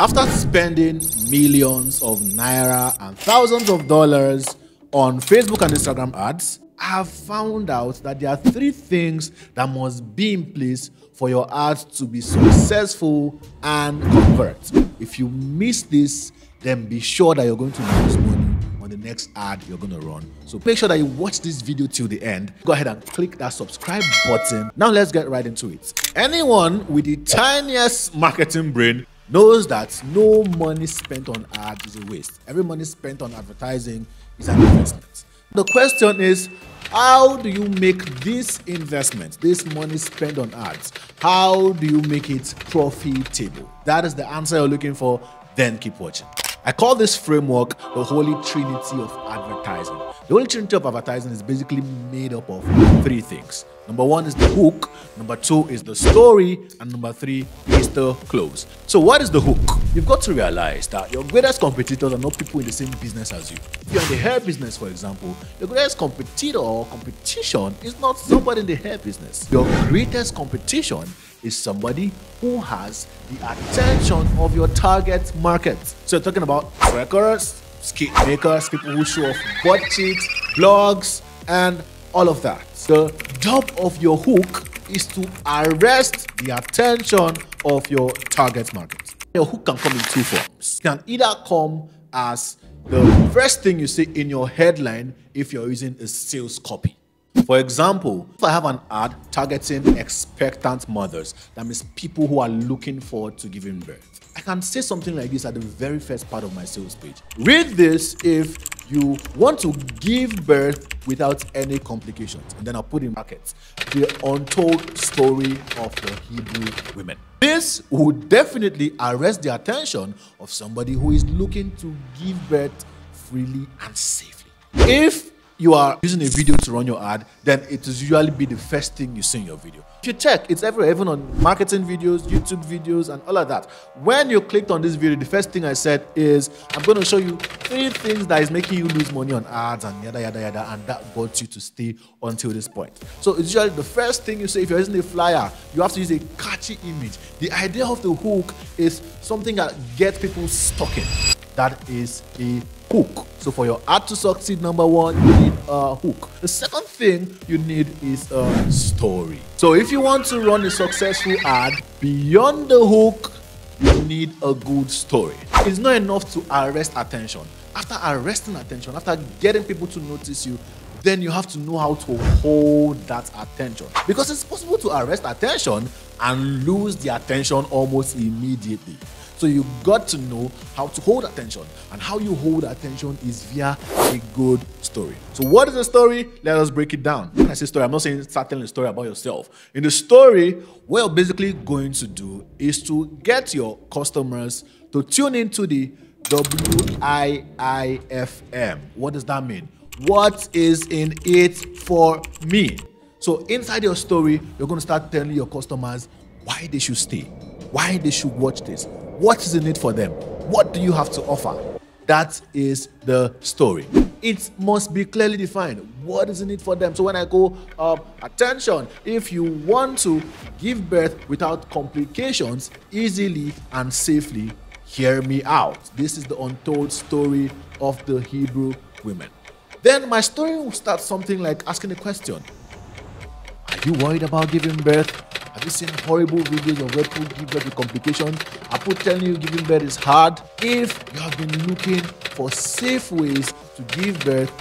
After spending millions of naira and thousands of dollars on Facebook and Instagram ads, I have found out that there are three things that must be in place for your ads to be successful and convert. If you miss this, then be sure that you're going to lose money on the next ad you're going to run. So make sure that you watch this video till the end. Go ahead and click that subscribe button. Now let's get right into it. Anyone with the tiniest marketing brain knows that no money spent on ads is a waste. Every money spent on advertising is an investment. The question is, how do you make this investment, this money spent on ads, how do you make it profitable? That is the answer you're looking for, then keep watching. I call this framework the holy trinity of advertising. The holy trinity of advertising is basically made up of three things. Number one is the hook, number two is the story, and number three is the close. So, what is the hook? You've got to realize that your greatest competitors are not people in the same business as you. If you're in the hair business, for example, your greatest competitor or competition is not somebody in the hair business. Your greatest competition is somebody who has the attention of your target market. So you're talking about records, skate makers, people who show off butt cheeks, blogs, and all of that. The job of your hook is to arrest the attention of your target market. Your hook can come in two forms. It can either come as the first thing you see in your headline if you're using a sales copy. For example, if I have an ad targeting expectant mothers, that means people who are looking forward to giving birth, I can say something like this at the very first part of my sales page. Read this if you want to give birth without any complications. And then I'll put in brackets the untold story of the Hebrew women. This would definitely arrest the attention of somebody who is looking to give birth freely and safely. If you are using a video to run your ad, then it will usually be the first thing you see in your video. If you check, it's everywhere, even on marketing videos, YouTube videos, and all of that. When you clicked on this video, the first thing I said is, I'm going to show you three things that is making you lose money on ads and yada, yada, yada, and that got you to stay until this point. So it's usually the first thing you say, if you're using a flyer, you have to use a catchy image. The idea of the hook is something that gets people stuck in. That is a hook. So for your ad to succeed, number one, you need a hook. The second thing you need is a story. So if you want to run a successful ad, beyond the hook, you need a good story. It's not enough to arrest attention. After arresting attention, after getting people to notice you, then you have to know how to hold that attention. Because it's possible to arrest attention and lose the attention almost immediately. So you got to know how to hold attention, and how you hold attention is via a good story. So what is a story? Let us break it down. When I say story, I'm not saying start telling a story about yourself. In the story, what you're basically going to do is to get your customers to tune into the WIIFM. What does that mean? What is in it for me? So inside your story, you're going to start telling your customers why they should stay, why they should watch this, what is in it for them? What do you have to offer? That is the story. It must be clearly defined. What is in it for them? So when I go, um, attention, if you want to give birth without complications easily and safely, hear me out. This is the untold story of the Hebrew women. Then my story will start something like asking a question Are you worried about giving birth? Have you seen horrible videos of people give birth with complications? Are people telling you giving birth is hard? If you have been looking for safe ways to give birth,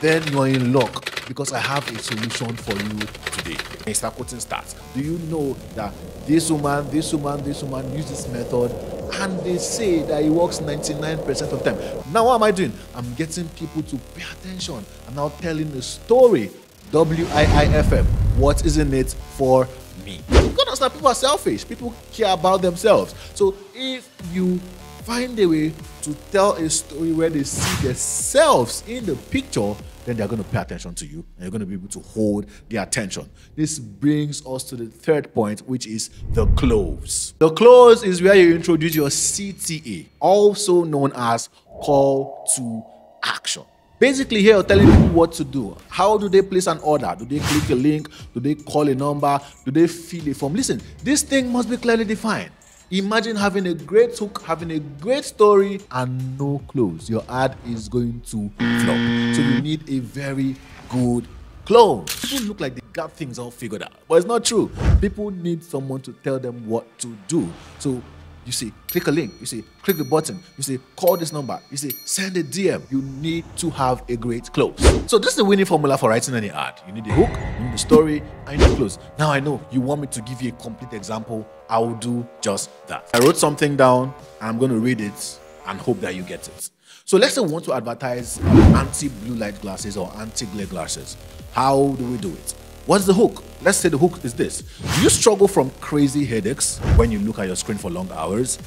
then you're in luck because I have a solution for you today. Start quoting stats. Do you know that this woman, this woman, this woman use this method and they say that it works 99% of the time. Now, what am I doing? I'm getting people to pay attention. I'm now telling a story. WIIFM. What is in it for me. You gotta understand people are selfish. People care about themselves. So if you find a way to tell a story where they see themselves in the picture, then they're going to pay attention to you and you're going to be able to hold their attention. This brings us to the third point, which is the close. The close is where you introduce your CTA, also known as call to action. Basically, here you're telling people what to do. How do they place an order? Do they click a link? Do they call a number? Do they fill a form? Listen, this thing must be clearly defined. Imagine having a great hook, having a great story, and no close. Your ad is going to flop. So you need a very good close. People look like they got things all figured out, but it's not true. People need someone to tell them what to do. So you see, click a link. You see, click the button. You see, call this number. You see, send a DM. You need to have a great close. So this is the winning formula for writing any ad. You need a hook, you need a story, you need a close. Now I know you want me to give you a complete example. I will do just that. I wrote something down. I'm going to read it and hope that you get it. So let's say we want to advertise anti-blue light glasses or anti-glare glasses. How do we do it? What's the hook? Let's say the hook is this. Do you struggle from crazy headaches when you look at your screen for long hours?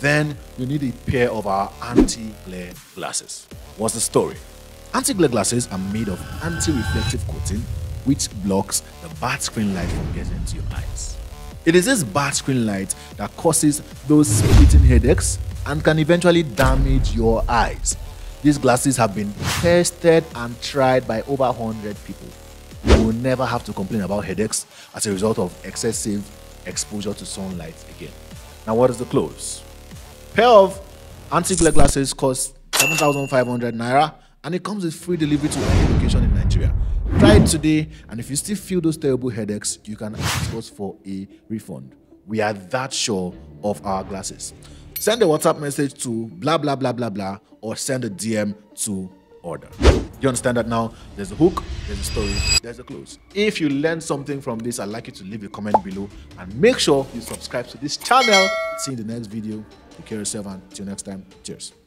Then you need a pair of our anti-glare glasses. What's the story? Anti-glare glasses are made of anti-reflective coating which blocks the bad screen light from getting into your eyes. It is this bad screen light that causes those splitting headaches and can eventually damage your eyes. These glasses have been tested and tried by over 100 people you will never have to complain about headaches as a result of excessive exposure to sunlight again. Now, what is the close? Pair of anti-glare glasses cost 7,500 naira and it comes with free delivery to any location in Nigeria. Try it today, and if you still feel those terrible headaches, you can ask us for a refund. We are that sure of our glasses. Send a WhatsApp message to blah blah blah blah blah or send a DM to order. You understand that now? There's a hook, there's a story, there's a close. If you learned something from this, I'd like you to leave a comment below and make sure you subscribe to this channel. See you in the next video. Take care of yourself and till next time. Cheers.